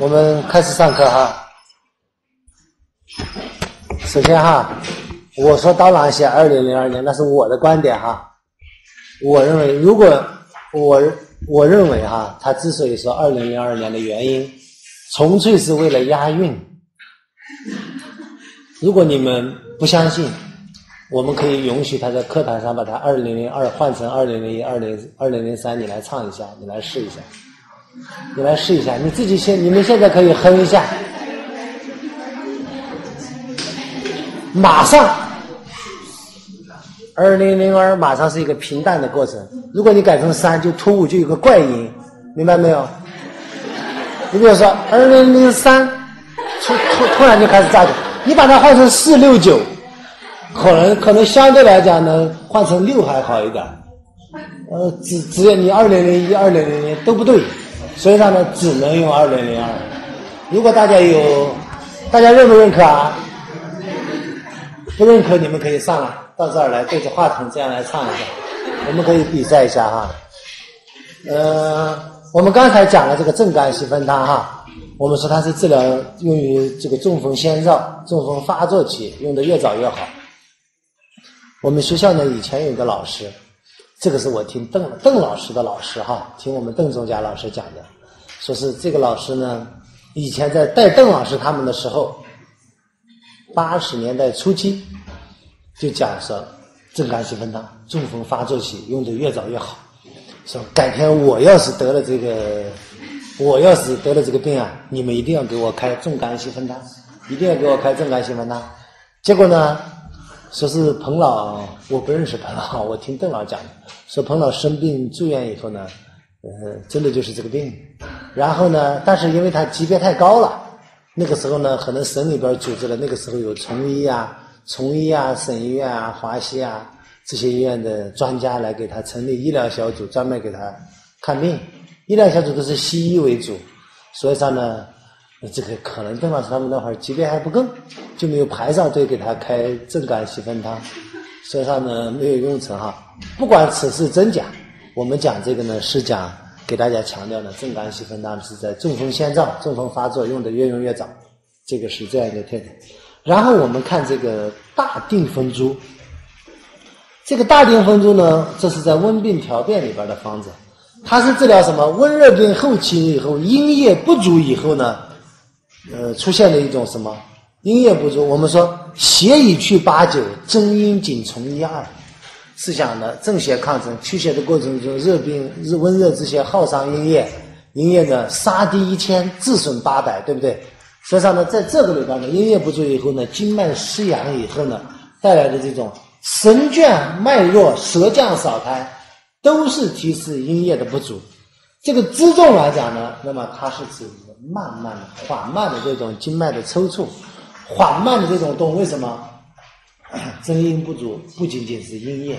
我们开始上课哈。首先哈，我说刀郎写二零零二年，那是我的观点哈。我认为，如果我我认为哈，他之所以说二零零二年的原因，纯粹是为了押韵。如果你们不相信，我们可以允许他在课堂上把他二零零二换成二零零一、二零二零零三，你来唱一下，你来试一下。你来试一下，你自己现你们现在可以哼一下，马上，二零零二马上是一个平淡的过程。如果你改成三，就突兀，就有个怪音，明白没有？你比如说二零零三，突突突然就开始炸你把它换成四六九，可能可能相对来讲呢，换成六还好一点。呃，只只有你二零零一、二零零零都不对。所以他呢，只能用二零零二。如果大家有，大家认不认可啊？不认可，你们可以上来，到这儿来对着话筒这样来唱一下。我们可以比赛一下哈。呃，我们刚才讲了这个正肝息分汤哈，我们说它是治疗用于这个中风先兆、中风发作期，用的越早越好。我们学校呢以前有一个老师。这个是我听邓邓老师的老师哈，听我们邓中佳老师讲的，说是这个老师呢，以前在带邓老师他们的时候，八十年代初期就讲说正肝息分汤，中风发作期用的越早越好。说改天我要是得了这个，我要是得了这个病啊，你们一定要给我开重肝息分汤，一定要给我开正肝息分汤。结果呢？说是彭老，我不认识彭老，我听邓老讲的。说彭老生病住院以后呢，呃，真的就是这个病。然后呢，但是因为他级别太高了，那个时候呢，可能省里边组织了，那个时候有从医啊、从医啊、省医院啊、华西啊这些医院的专家来给他成立医疗小组，专门给他看病。医疗小组都是西医为主，所以说呢。这个可能邓老师他们那会儿级别还不够，就没有排上队给他开正肝细分汤，所以说呢没有用成哈。不管此事真假，我们讲这个呢是讲给大家强调呢，正肝细分汤是在中风先兆、中风发作用的越用越早，这个是这样一个特点。然后我们看这个大定风珠，这个大定风珠呢，这是在温病调变里边的方子，它是治疗什么温热病后期以后阴液不足以后呢？呃，出现了一种什么阴液不足？我们说邪已去八九，真阴仅从一二。是想的正邪抗争，驱邪的过程中，热病温热之邪耗伤阴液，阴液呢杀敌一千，自损八百，对不对？实际上呢，在这个里边呢，阴液不足以后呢，经脉失养以后呢，带来的这种神倦、脉弱、舌降少苔，都是提示阴液的不足。这个支重来讲呢，那么它是指慢慢、缓慢的这种经脉的抽搐，缓慢的这种动。为什么？真阴不足，不仅仅是阴液，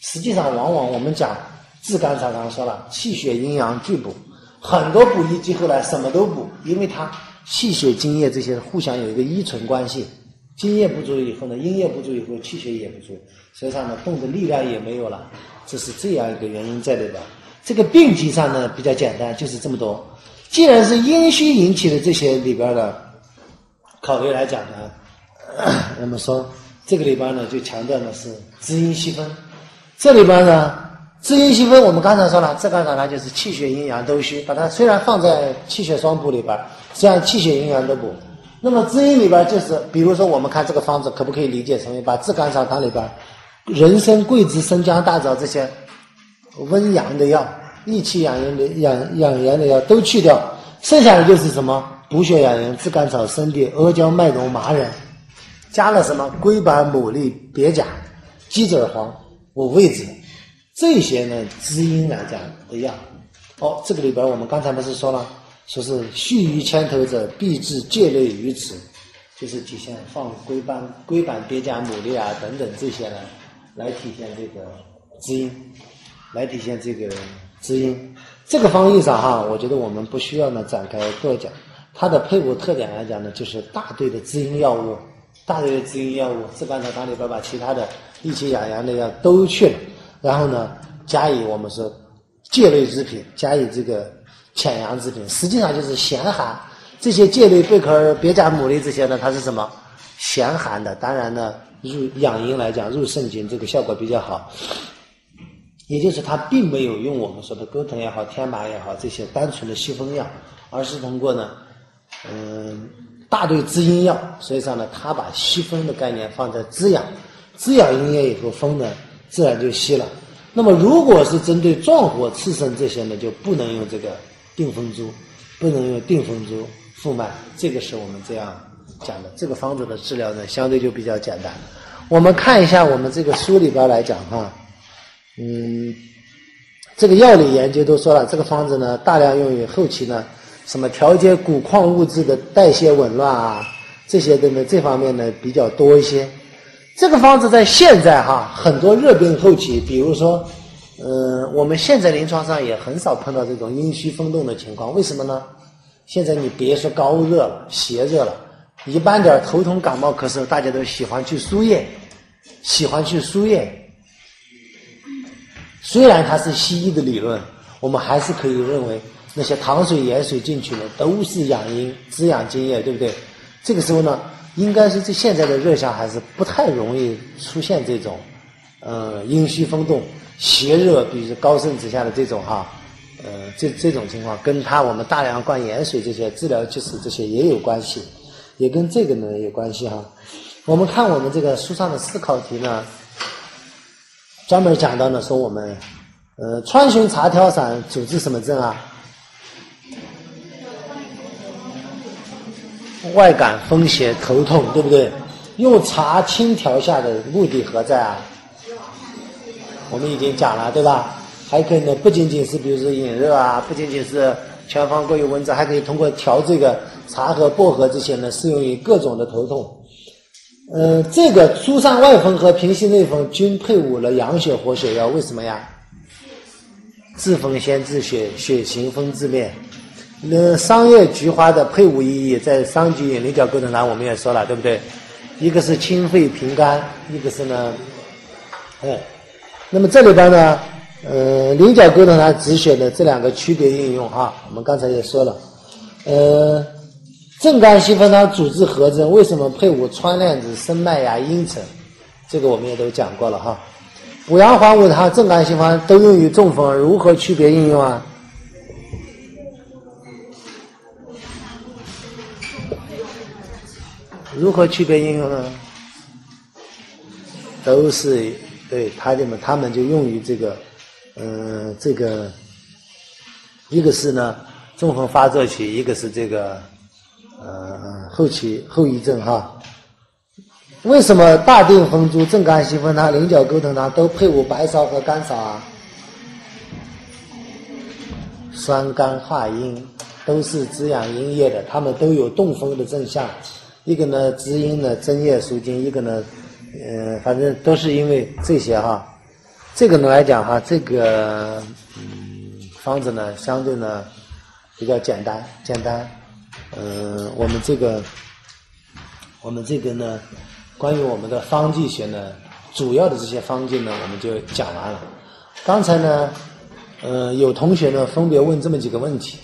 实际上往往我们讲治肝常常说了，气血阴阳俱补，很多补益剂后来什么都补，因为它气血津液这些互相有一个依存关系。津液不足以后呢，阴液不足以后，气血也不足，实际上呢，动的力量也没有了，这是这样一个原因在里边。这个病机上呢比较简单，就是这么多。既然是阴虚引起的这些里边的 考虑来讲呢，我们说这个里边呢就强调的是滋阴息风。这里边呢滋阴息风，我们刚才说了，这个呢它就是气血阴阳都虚，把它虽然放在气血双补里边，实际上气血阴阳都补。那么滋阴里边就是，比如说我们看这个方子，可不可以理解成为把炙甘草汤里边人参、桂枝、生姜、大枣这些。温阳的药、益气养颜的养养颜的药都去掉，剩下的就是什么补血养颜、炙甘草、生地、阿胶、麦冬、麻仁，加了什么龟板、牡蛎、鳖甲、鸡子黄、五味子，这些呢滋阴来讲的药。哦，这个里边我们刚才不是说了，说是蓄于牵头者必治戒类于此，就是体现放龟板、龟板、鳖甲、牡蛎啊等等这些呢，来体现这个滋阴。来体现这个滋阴，这个方义上哈，我觉得我们不需要呢展开多讲。它的配伍特点来讲呢，就是大队的滋阴药物，大队的滋阴药物，炙甘草汤里边把其他的益气养阳的药都去了，然后呢，加以我们说介类之品，加以这个潜阳之品，实际上就是咸寒，这些芥类、贝壳、别甲牡蛎这些呢，它是什么？咸寒的。当然呢，入养阴来讲，入肾经这个效果比较好。也就是它并没有用我们说的钩藤也好、天麻也好这些单纯的祛风药，而是通过呢，嗯，大队滋阴药。所以说呢，它把吸风的概念放在滋养，滋养阴液以后，风呢自然就吸了。那么，如果是针对壮火炽盛这些呢，就不能用这个定风珠，不能用定风珠复脉。这个是我们这样讲的。这个方子的治疗呢，相对就比较简单。我们看一下我们这个书里边来讲哈。嗯，这个药理研究都说了，这个方子呢，大量用于后期呢，什么调节骨矿物质的代谢紊乱啊，这些的呢，这方面呢比较多一些。这个方子在现在哈，很多热病后期，比如说，嗯，我们现在临床上也很少碰到这种阴虚风动的情况，为什么呢？现在你别说高热了，邪热了，一般点头痛、感冒、咳嗽，大家都喜欢去输液，喜欢去输液。虽然它是西医的理论，我们还是可以认为那些糖水、盐水进去了都是养阴、滋养津液，对不对？这个时候呢，应该是这现在的热象还是不太容易出现这种，呃，阴虚风动、邪热，比如说高盛之下的这种哈，呃，这这种情况，跟他我们大量灌盐水这些治疗就是这些也有关系，也跟这个呢有关系哈。我们看我们这个书上的思考题呢。专门讲到呢，说我们，呃，川芎茶调散主治什么症啊？外感风邪头痛，对不对？用茶清调下的目的何在啊？我们已经讲了，对吧？还可以呢，不仅仅是比如说引热啊，不仅仅是全方各有温症，还可以通过调这个茶和薄荷这些呢，适用于各种的头痛。呃，这个疏散外风和平息内风均配伍了养血活血药，为什么呀？治风先治血，血行风自灭。那桑叶菊花的配伍意义，在桑菊引、菱角钩藤茶我们也说了，对不对？一个是清肺平肝，一个是呢，哎，那么这里边呢，呃，菱角钩藤茶止血的这两个区别应用哈，我们刚才也说了，呃。正肝细分汤主治何症？为什么配伍川链子、生麦芽、茵陈？这个我们也都讲过了哈。补阳还五汤、正肝细分都用于中风，如何区别应用啊？如何区别应用呢？都是对他们，他们就用于这个，嗯，这个一个是呢中风发作期，一个是这个。呃，后期后遗症哈。为什么大定风珠、正肝细分汤、菱角钩藤汤都配伍白芍和甘草啊？酸甘化阴，都是滋养阴液的，它们都有动风的正象。一个呢滋阴呢增液舒筋，一个呢，呃，反正都是因为这些哈。这个呢来讲哈，这个嗯方子呢相对呢比较简单，简单。嗯，我们这个，我们这个呢，关于我们的方剂学呢，主要的这些方剂呢，我们就讲完了。刚才呢，呃，有同学呢分别问这么几个问题：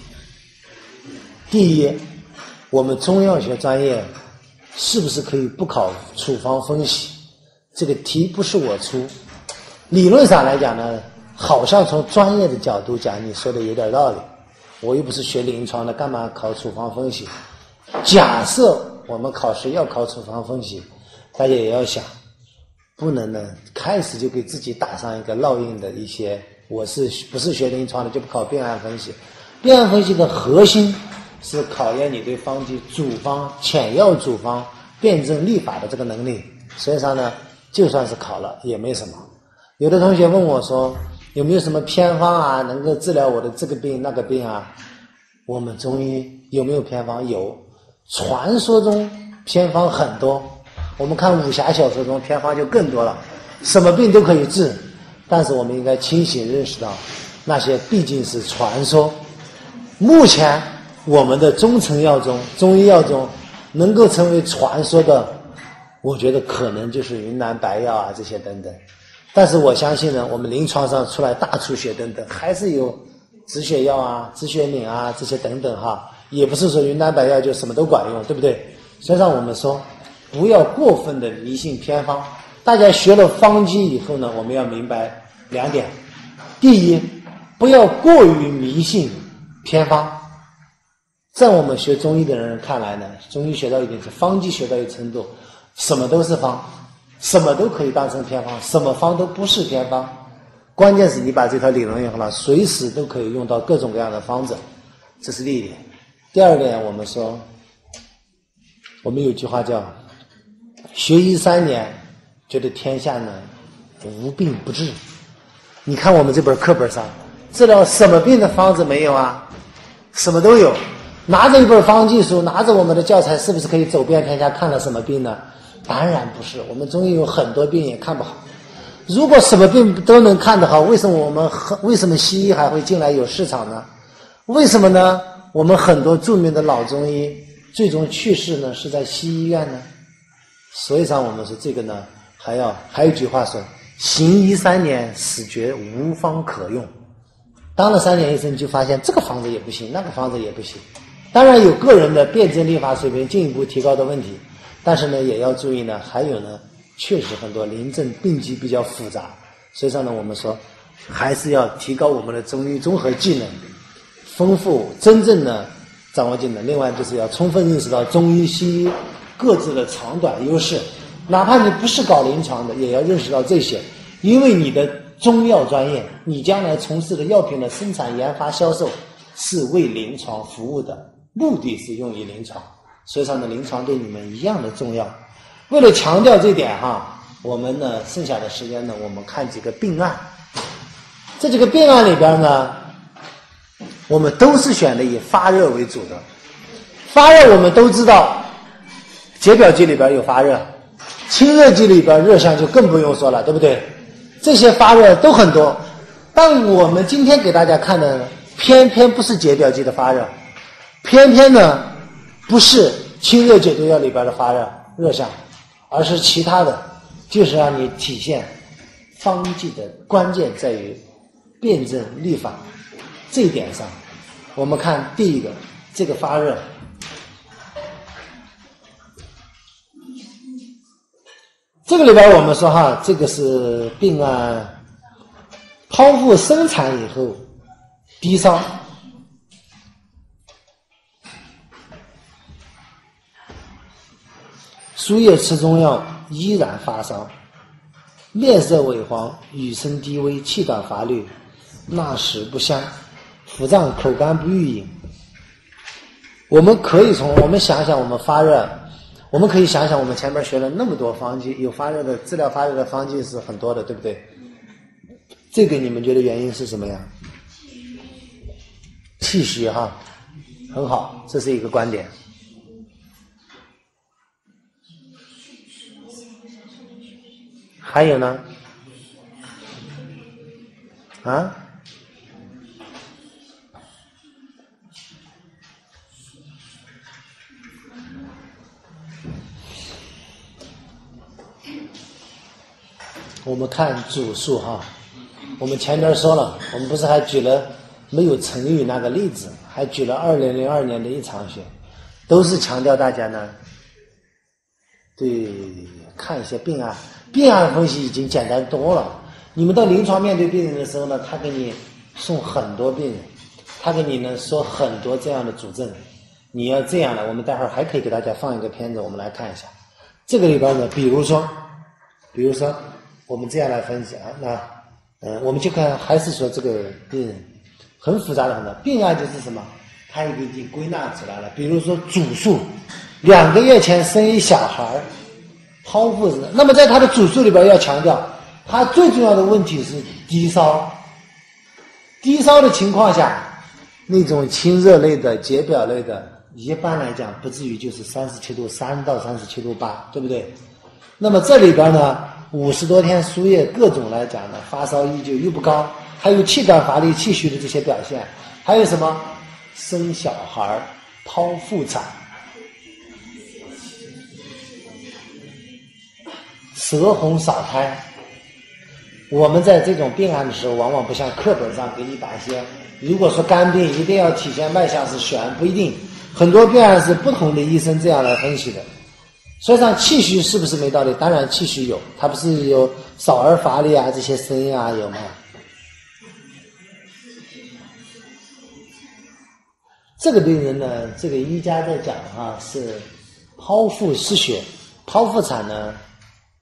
第一，我们中药学专业是不是可以不考处方分析？这个题不是我出，理论上来讲呢，好像从专业的角度讲，你说的有点道理。我又不是学临床的，干嘛考处方分析？假设我们考试要考处方分析，大家也要想，不能呢开始就给自己打上一个烙印的一些。我是不是学临床的就不考病案分析？病案分析的核心是考验你对方剂主方、浅药主方、辨证立法的这个能力。所以说呢，就算是考了也没什么。有的同学问我说。有没有什么偏方啊，能够治疗我的这个病那个病啊？我们中医有没有偏方？有，传说中偏方很多。我们看武侠小说中偏方就更多了，什么病都可以治。但是我们应该清醒认识到，那些毕竟是传说。目前我们的中成药中、中医药中，能够成为传说的，我觉得可能就是云南白药啊这些等等。但是我相信呢，我们临床上出来大出血等等，还是有止血药啊、止血敏啊这些等等哈，也不是说云南白药就什么都管用，对不对？所以让我们说，不要过分的迷信偏方。大家学了方剂以后呢，我们要明白两点：第一，不要过于迷信偏方。在我们学中医的人看来呢，中医学到一定是方剂学到一定程度，什么都是方，什么都可以当成偏方，什么方都不是偏方。关键是你把这套理论用好了，随时都可以用到各种各样的方子，这是第一点。第二点，我们说，我们有句话叫“学医三年，觉得天下呢无病不治”。你看我们这本课本上，治疗什么病的方子没有啊？什么都有。拿着一本方剂书，拿着我们的教材，是不是可以走遍天下看了什么病呢？当然不是。我们中医有很多病也看不好。如果什么病都能看得好，为什么我们为什么西医还会进来有市场呢？为什么呢？我们很多著名的老中医最终去世呢，是在西医院呢。所以上我们说这个呢，还要还有一句话说：行医三年，死绝无方可用。当了三年医生，就发现这个方子也不行，那个方子也不行。当然有个人的辨证立法水平进一步提高的问题，但是呢，也要注意呢，还有呢。确实很多临症病机比较复杂，所以说呢，我们说还是要提高我们的中医综合技能，丰富真正的掌握技能。另外就是要充分认识到中医西医各自的长短优势，哪怕你不是搞临床的，也要认识到这些，因为你的中药专业，你将来从事的药品的生产、研发、销售是为临床服务的，目的是用于临床，所以说呢，临床对你们一样的重要。为了强调这点哈，我们呢剩下的时间呢，我们看几个病案。这几个病案里边呢，我们都是选的以发热为主的。发热我们都知道，解表剂里边有发热，清热剂里边热象就更不用说了，对不对？这些发热都很多，但我们今天给大家看的，偏偏不是解表剂的发热，偏偏呢不是清热解毒药里边的发热热象。而是其他的，就是让你体现方剂的关键在于辨证立法这一点上。我们看第一个，这个发热，这个里边我们说哈，这个是病啊剖腹生产以后低烧。输液吃中药依然发烧，面色萎黄，语声低微，气短乏力，纳食不香，腹胀口干不欲饮。我们可以从我们想想，我们发热，我们可以想想，我们前面学了那么多方剂，有发热的治疗发热的方剂是很多的，对不对？这个你们觉得原因是什么呀？气虚哈，很好，这是一个观点。还有呢？啊？我们看主数哈。我们前面说了，我们不是还举了没有成语那个例子，还举了二零零二年的一场雪，都是强调大家呢，对看一些病案。病案分析已经简单多了。你们到临床面对病人的时候呢，他给你送很多病人，他给你呢说很多这样的主症。你要这样的，我们待会儿还可以给大家放一个片子，我们来看一下。这个里边呢，比如说，比如说，我们这样来分析啊，那，嗯，我们就看还是说这个病人很复杂的很多病案就是什么，他已经归纳出来了。比如说主诉，两个月前生一小孩儿。剖腹式，那么在他的主诉里边要强调，他最重要的问题是低烧。低烧的情况下，那种清热类的、解表类的，一般来讲不至于就是三十七度三到三十七度八，对不对？那么这里边呢，五十多天输液，各种来讲呢，发烧依旧又不高，还有气短乏力、气虚的这些表现，还有什么生小孩剖腹产。舌红少苔，我们在这种病案的时候，往往不像课本上给你打一些。如果说肝病一定要体现脉象是悬，不一定。很多病案是不同的医生这样来分析的。所以上气虚是不是没道理？当然气虚有，它不是有少而乏力啊这些声音啊有吗？这个病人呢，这个医家在讲啊是剖腹失血，剖腹产呢，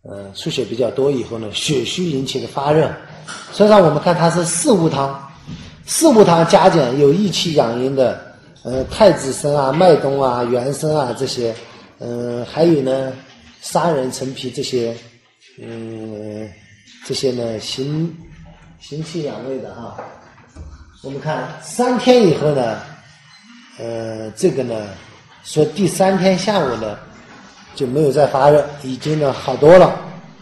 呃出血比较多以后呢，血虚引起的发热。所以上我们看它是四物汤，四物汤加减有益气养阴的，呃太子参啊、麦冬啊、元参啊这些。嗯，还有呢，砂仁、陈皮这些，嗯，这些呢，行行气养胃的哈。我们看三天以后呢，呃，这个呢，说第三天下午呢，就没有再发热，已经呢好多了，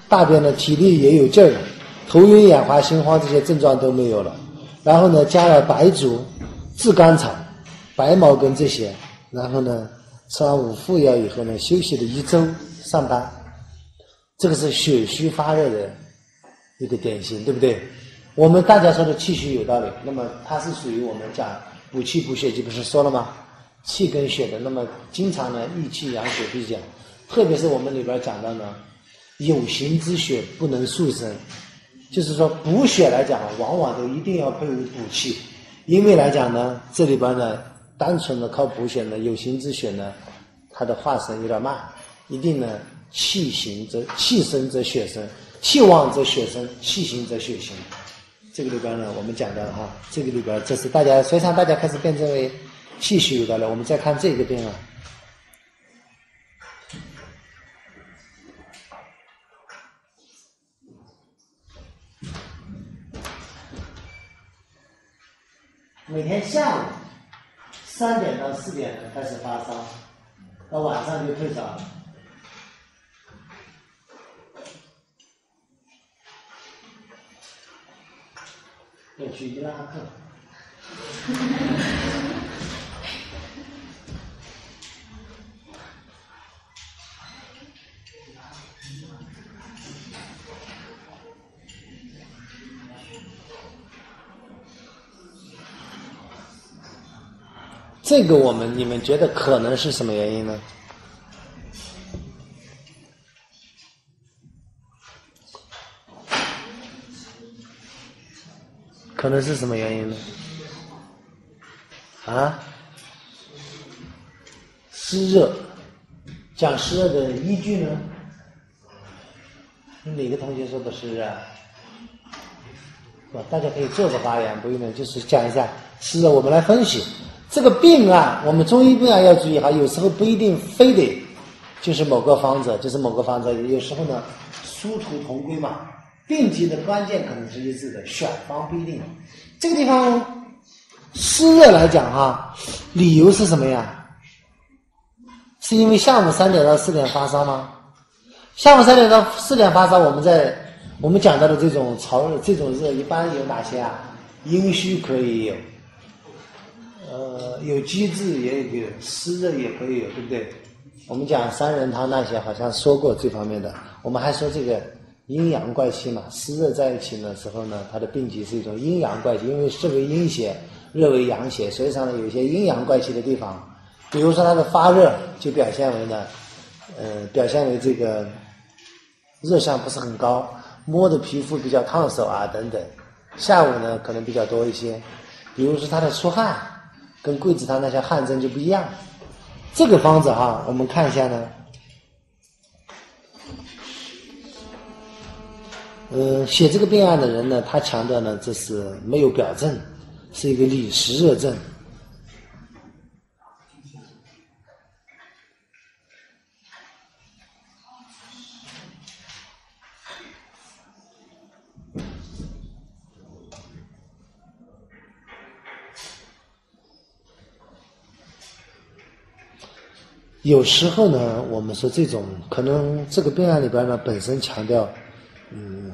大便呢体力也有劲儿了，头晕眼花、心慌这些症状都没有了。然后呢，加了白术、炙甘草、白茅根这些，然后呢。吃完五副药以后呢，休息了一周上班，这个是血虚发热的一个典型，对不对？我们大家说的气虚有道理，那么它是属于我们讲补气补血，就不是说了吗？气跟血的，那么经常呢益气养血必讲，特别是我们里边讲到呢，有形之血不能速生，就是说补血来讲，往往都一定要配合补气，因为来讲呢，这里边呢。单纯的靠补血呢，有形之血呢，它的化生有点慢，一定呢气行则气生则血生，气旺则血生，气行则血行。这个里边呢，我们讲的哈，这个里边这是大家，所以让大家开始辩证为气虚有道理。我们再看这个病啊，每天下午。三点到四点开始发烧，到晚上就退烧了。要去伊拉克。这个我们你们觉得可能是什么原因呢？可能是什么原因呢？啊？湿热，讲湿热的依据呢？哪个同学说的湿热？不，大家可以坐着发言，不用的，就是讲一下湿热，我们来分析。这个病啊，我们中医病啊要注意哈，有时候不一定非得就是某个方子，就是某个方子，有时候呢殊途同归嘛。病机的关键可能是一致的，选方不一定。这个地方湿热来讲哈，理由是什么呀？是因为下午三点到四点发烧吗？下午三点到四点发烧，我们在我们讲到的这种潮热、这种热，一般有哪些啊？阴虚可以有。呃，有积滞也有湿热也可以有，对不对？我们讲三仁汤那些好像说过这方面的。我们还说这个阴阳怪气嘛，湿热在一起的时候呢，它的病机是一种阴阳怪气，因为湿为阴邪，热为阳邪，所以上呢有一些阴阳怪气的地方。比如说它的发热就表现为呢，呃，表现为这个热象不是很高，摸的皮肤比较烫手啊等等。下午呢可能比较多一些，比如说他的出汗。跟桂枝汤那些汗症就不一样，这个方子哈，我们看一下呢。嗯，写这个病案的人呢，他强调呢，这是没有表症，是一个里实热症。有时候呢，我们说这种可能这个病案里边呢，本身强调，嗯，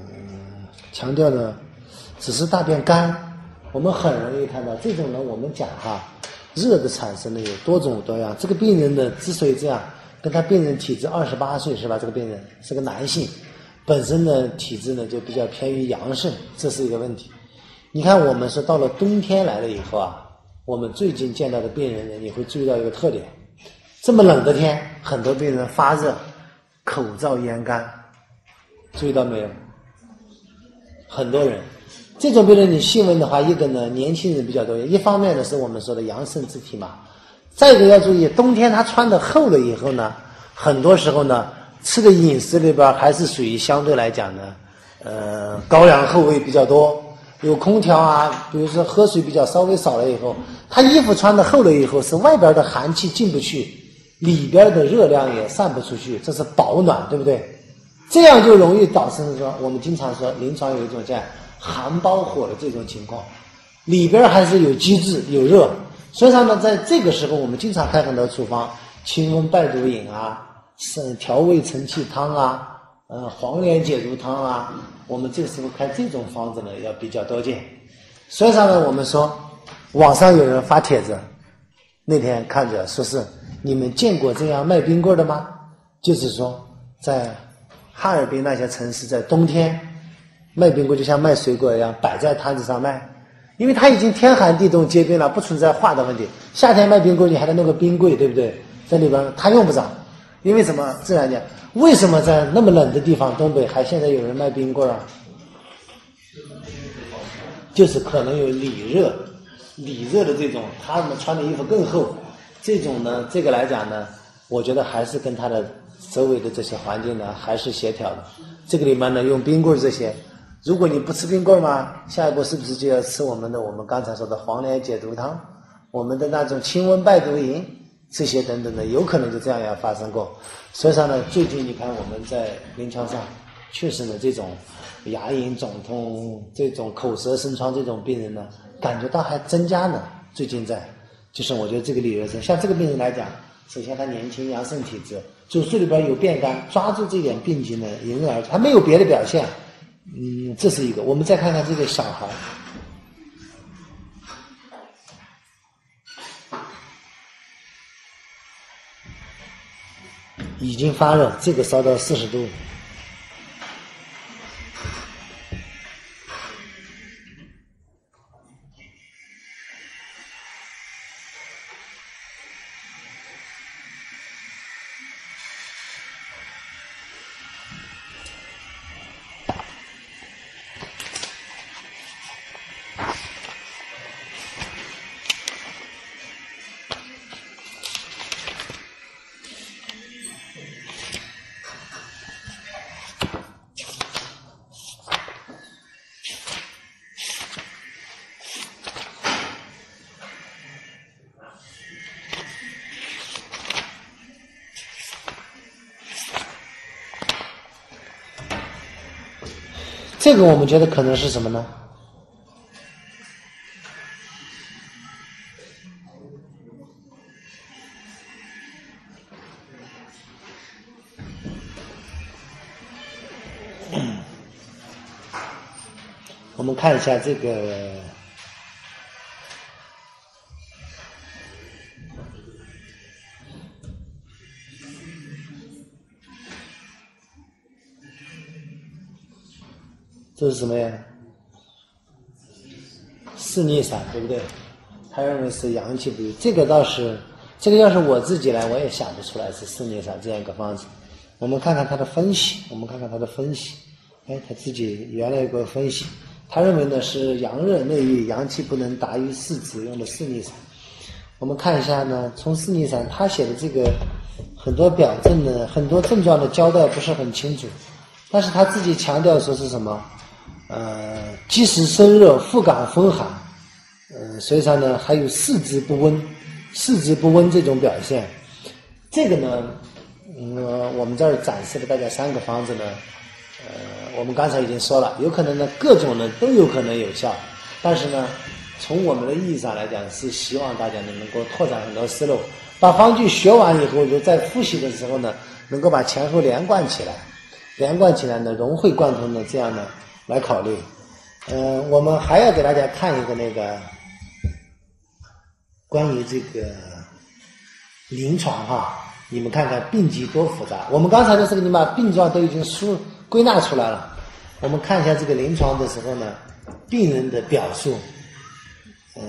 强调呢，只是大便干，我们很容易看到这种呢，我们讲哈，热的产生呢有多种多样。这个病人呢，之所以这样，跟他病人体质二十八岁是吧？这个病人是个男性，本身呢体质呢就比较偏于阳盛，这是一个问题。你看我们说到了冬天来了以后啊，我们最近见到的病人呢，你会注意到一个特点：这么冷的天，很多病人发热，口燥咽干，注意到没有？很多人，这种病人你细问的话，一个呢年轻人比较多，一方面呢是我们说的阳盛之体嘛，再一个要注意，冬天他穿的厚了以后呢，很多时候呢吃的饮食里边还是属于相对来讲呢，呃高粱厚味比较多。有空调啊，比如说喝水比较稍微少了以后，他衣服穿的厚了以后，是外边的寒气进不去，里边的热量也散不出去，这是保暖，对不对？这样就容易导致说，我们经常说临床有一种叫寒包火的这种情况，里边还是有积滞有热，所以说呢，在这个时候我们经常开很多处方，清温败毒饮啊，是调胃承气汤啊。呃，黄连解毒汤啊，我们这时候开这种方子呢，要比较多见。所以说呢，我们说网上有人发帖子，那天看着说是你们见过这样卖冰棍的吗？就是说在哈尔滨那些城市，在冬天卖冰棍就像卖水果一样，摆在摊子上卖，因为它已经天寒地冻结冰了，不存在化的问题。夏天卖冰棍，你还得弄个冰柜，对不对？在里边它用不着，因为什么？自然讲。为什么在那么冷的地方，东北还现在有人卖冰棍儿啊？就是可能有里热，里热的这种，他们穿的衣服更厚，这种呢，这个来讲呢，我觉得还是跟他的周围的这些环境呢还是协调的。这个里面呢，用冰棍这些，如果你不吃冰棍儿嘛，下一步是不是就要吃我们的我们刚才说的黄连解毒汤，我们的那种清温败毒饮？这些等等的，有可能就这样要发生过。所以说呢，最近你看我们在临床上，确实呢，这种牙龈肿痛、这种口舌生疮这种病人呢，感觉到还增加呢。最近在，就是我觉得这个理由是，像这个病人来讲，首先他年轻阳盛体质，主诉里边有便干，抓住这点病机呢，迎刃而解，他没有别的表现。嗯，这是一个。我们再看看这个小孩。已经发热，这个烧到四十度。这个我们觉得可能是什么呢？我们看一下这个。这是什么呀？四逆散，对不对？他认为是阳气不足，这个倒是，这个要是我自己来，我也想不出来是四逆散这样一个方子。我们看看他的分析，我们看看他的分析。哎，他自己原来有个分析，他认为呢是阳热内郁，阳气不能达于四子，用的四逆散。我们看一下呢，从四逆散他写的这个很多表证呢，很多症状的交代不是很清楚，但是他自己强调说是什么？呃，即使生热，腹感风寒，呃，所以说呢，还有四肢不温，四肢不温这种表现，这个呢，呃，我们这儿展示了大家三个方子呢，呃，我们刚才已经说了，有可能呢，各种呢都有可能有效，但是呢，从我们的意义上来讲，是希望大家呢能够拓展很多思路，把方剂学完以后，就在复习的时候呢，能够把前后连贯起来，连贯起来呢，融会贯通的这样呢。来考虑，嗯，我们还要给大家看一个那个关于这个临床哈，你们看看病机多复杂。我们刚才的这个，你把病状都已经输归纳出来了。我们看一下这个临床的时候呢，病人的表述，呃，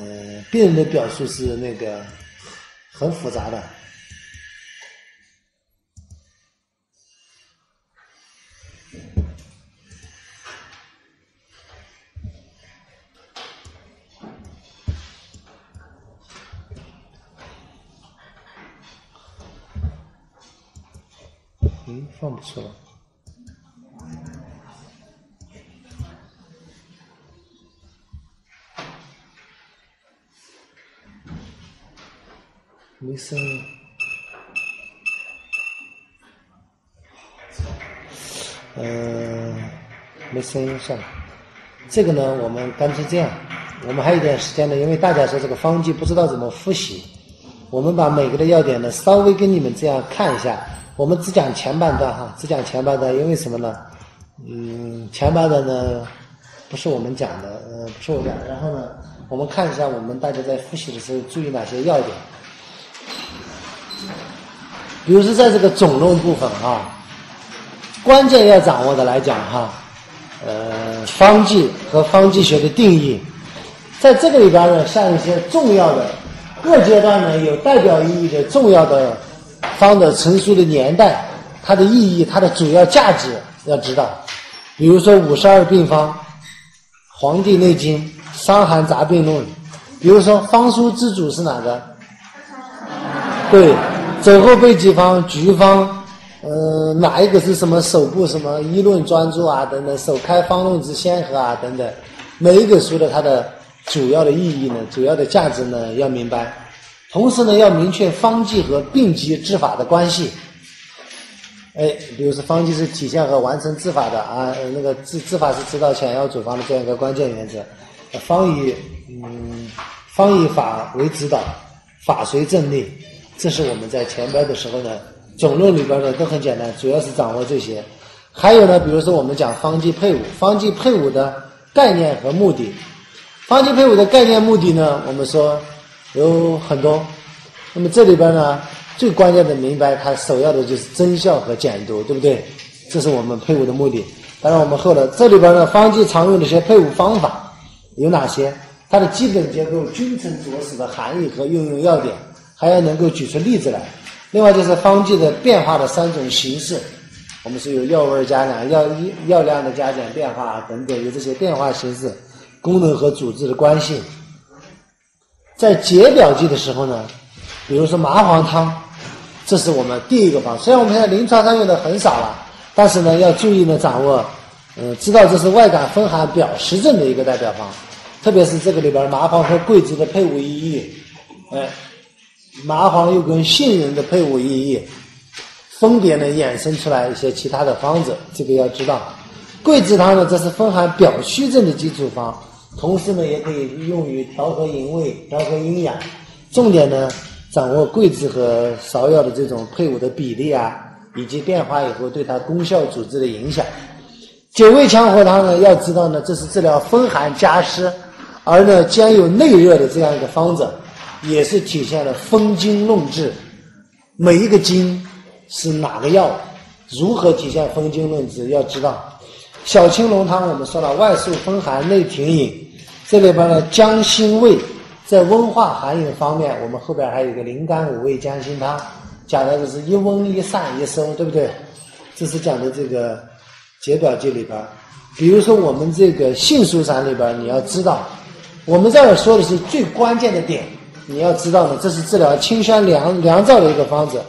病人的表述是那个很复杂的。嗯，放不出来。没声音。嗯，没声音算了。这个呢，我们干脆这样，我们还有一点时间呢，因为大家说这个方剂不知道怎么复习，我们把每个的要点呢稍微跟你们这样看一下。我们只讲前半段哈，只讲前半段，因为什么呢？嗯，前半段呢不是我们讲的，呃，不是我讲。然后呢，我们看一下我们大家在复习的时候注意哪些要点。比如说在这个总论部分哈，关键要掌握的来讲哈，呃，方剂和方剂学的定义，在这个里边呢，像一些重要的各阶段呢有代表意义的重要的。方的成熟的年代，它的意义，它的主要价值要知道。比如说五十二病方，《黄帝内经》《伤寒杂病论》。比如说方书之主是哪个？对，肘后备急方、局方，呃，哪一个是什么手部什么议论专著啊等等，首开方论之先河啊等等，每一个书的它的主要的意义呢，主要的价值呢要明白。同时呢，要明确方剂和病机治法的关系。哎，比如说方剂是体现和完成治法的啊，那个治治法是指导前药处方的这样一个关键原则。方以嗯，方以法为指导，法随正立。这是我们在前边的时候呢，总论里边呢都很简单，主要是掌握这些。还有呢，比如说我们讲方剂配伍，方剂配伍的概念和目的。方剂配伍的概念目的呢，我们说。有很多，那么这里边呢，最关键的明白，它首要的就是增效和减毒，对不对？这是我们配伍的目的。当然，我们后来这里边呢，方剂常用的一些配伍方法有哪些？它的基本结构、君臣佐使的含义和运用要点，还要能够举出例子来。另外就是方剂的变化的三种形式，我们是有药味加量、药药量的加减变化等等，有这些变化形式、功能和组织的关系。在解表剂的时候呢，比如说麻黄汤，这是我们第一个方。虽然我们现在临床上用的很少了，但是呢，要注意呢掌握，嗯，知道这是外感风寒表实症的一个代表方。特别是这个里边麻黄和桂枝的配伍意义，哎，麻黄又跟杏仁的配伍意义，分别呢衍生出来一些其他的方子，这个要知道。桂枝汤呢，这是风寒表虚症的基础方。同时呢，也可以用于调和营卫、调和阴阳。重点呢，掌握桂枝和芍药的这种配伍的比例啊，以及变化以后对它功效组织的影响。九味强火汤呢，要知道呢，这是治疗风寒加湿，而呢兼有内热的这样一个方子，也是体现了风经论治。每一个经是哪个药，如何体现风经论治，要知道。小青龙汤我们说了，外束风寒，内停饮。这里边呢，姜辛味在温化寒饮方面，我们后边还有一个灵甘五味姜辛汤，讲的就是一温一散一收，对不对？这是讲的这个解表剂里边。比如说我们这个杏树散里边，你要知道，我们这儿说的是最关键的点，你要知道呢，这是治疗清宣凉凉燥的一个方子，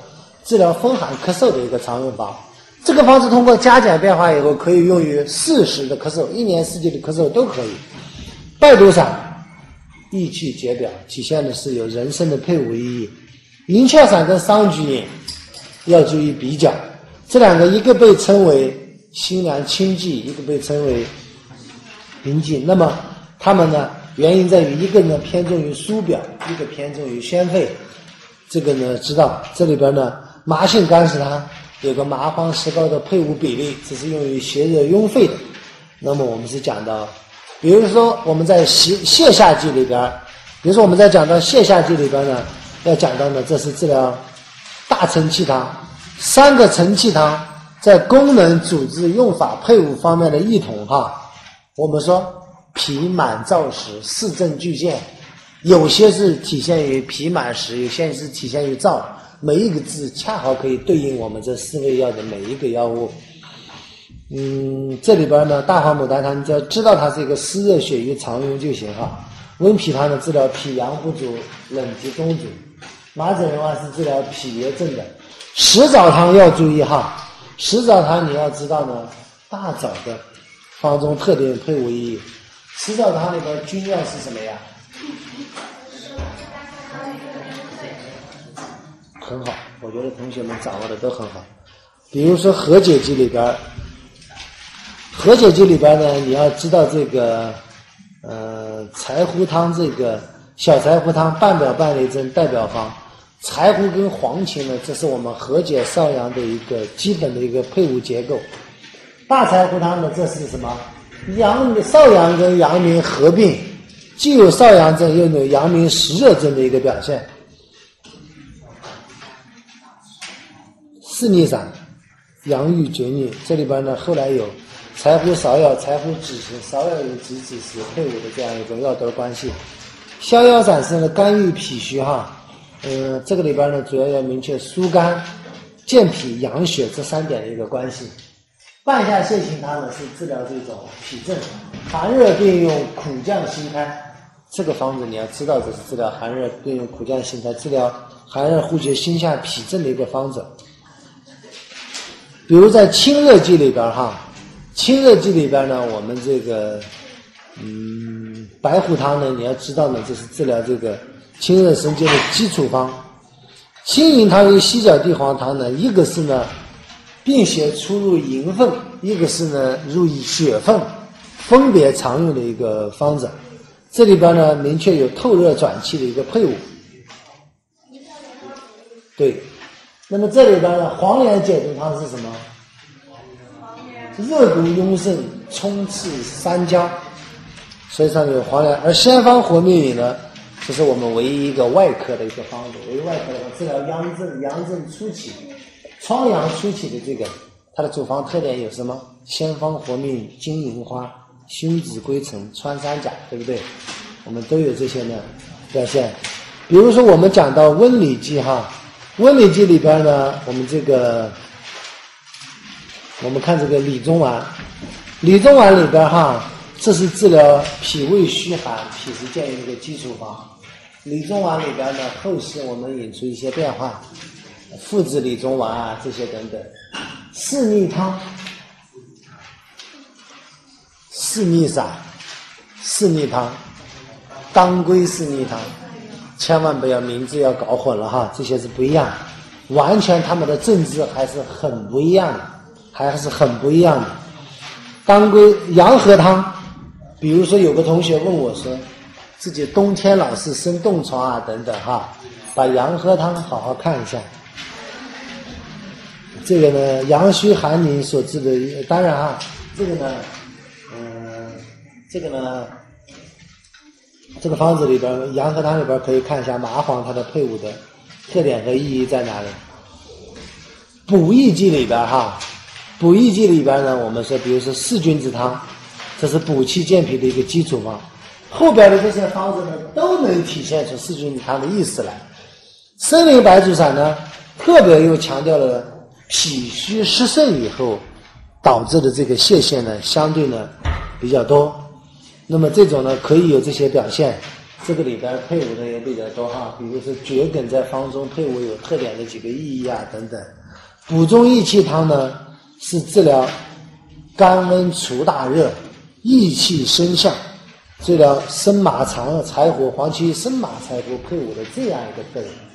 治疗风寒咳嗽的一个常用方。这个方子通过加减变化以后，可以用于四时的咳嗽，一年四季的咳嗽都可以。败毒散，益气解表，体现的是有人参的配伍意义。银翘散跟桑菊饮要注意比较，这两个一个被称为辛凉清剂，一个被称为平剂。那么它们呢，原因在于一个呢偏重于疏表，一个偏重于宣肺。这个呢，知道这里边呢，麻杏甘石汤有个麻黄石膏的配伍比例，这是用于邪热壅肺的。那么我们是讲到。比如说，我们在泻泻下剂里边，比如说我们在讲到泻下剂里边呢，要讲到呢，这是治疗大承气汤，三个承气汤在功能、组织、用法、配伍方面的异同哈。我们说脾满燥实，四症俱见，有些是体现于脾满实，有些是体现于燥。每一个字恰好可以对应我们这四味药的每一个药物。嗯，这里边呢，大黄牡丹汤，你只要知道它是一个湿热血瘀常用就行哈。温脾汤的治疗脾阳不足、冷极中阻；麻疹的话是治疗脾炎症的。石枣汤要注意哈，石枣汤你要知道呢，大枣的方中特点配伍意义。石枣汤里边君药是什么呀？很好，我觉得同学们掌握的都很好。比如说和解剂里边，和解剂里边呢，你要知道这个，呃，柴胡汤这个小柴胡汤半表半里针代表方，柴胡跟黄芩呢，这是我们和解少阳的一个基本的一个配伍结构。大柴胡汤呢，这是什么？阳少阳跟阳明合并，既有少阳症，又有阳明实热症的一个表现。四逆散，阳郁厥逆，这里边呢后来有柴胡芍药、柴胡枳实、芍药与枳子实配伍的这样一种药德关系。逍遥散是呢肝郁脾虚哈，嗯，这个里边呢主要要明确疏肝、健脾、养血这三点的一个关系。半夏泻心汤呢是治疗这种脾症，寒热并用苦降心开，这个方子你要知道这是治疗寒热并用苦降心开，治疗寒热互结心下痞症的一个方子。比如在清热剂里边哈，清热剂里边呢，我们这个嗯白虎汤呢，你要知道呢，这是治疗这个清热生津的基础方。清银汤与犀角地黄汤呢，一个是呢病邪出入营分，一个是呢入血分，分别常用的一个方子。这里边呢明确有透热转气的一个配伍。对。那么这里边呢，黄连解毒汤是什么？热毒壅盛，冲刺三焦，所以上有黄连。而仙方活命饮呢，这是我们唯一一个外科的一个方子，唯一外科的治疗阳症、阳症初期、疮疡初期的这个，它的主方特点有什么？仙方活命、金银花、胸子归尘、穿山甲，对不对？我们都有这些呢表现。比如说我们讲到温里剂哈。温里剂里边呢，我们这个，我们看这个理中丸，理中丸里边哈，这是治疗脾胃虚寒、脾湿健运的一个基础方。理中丸里边呢，后世我们引出一些变化，附子理中丸啊，这些等等。四逆汤、四逆散、四逆汤、当归四逆汤。千万不要名字要搞混了哈，这些是不一样，完全他们的政治还是很不一样的，还是很不一样的。当归阳和汤，比如说有个同学问我说，自己冬天老是生冻疮啊等等哈，把阳和汤好好看一下。这个呢，阳虚寒凝所致的，当然哈，这个呢，嗯，这个呢。这个方子里边，阳和汤里边可以看一下麻黄它的配伍的特点和意义在哪里。补益剂里边哈，补益剂里边呢，我们说，比如说四君子汤，这是补气健脾的一个基础方。后边的这些方子呢，都能体现出四君子汤的意思来。参苓白术散呢，特别又强调了脾虚湿盛以后导致的这个泄泻呢，相对呢比较多。那么这种呢，可以有这些表现，这个里边配伍的也比较多哈，比如说桔梗在方中配伍有特点的几个意义啊等等。补中益气汤呢，是治疗肝温除大热、益气生上，治疗生马、肠柴火、黄芪、生马柴胡配伍的这样一个特点。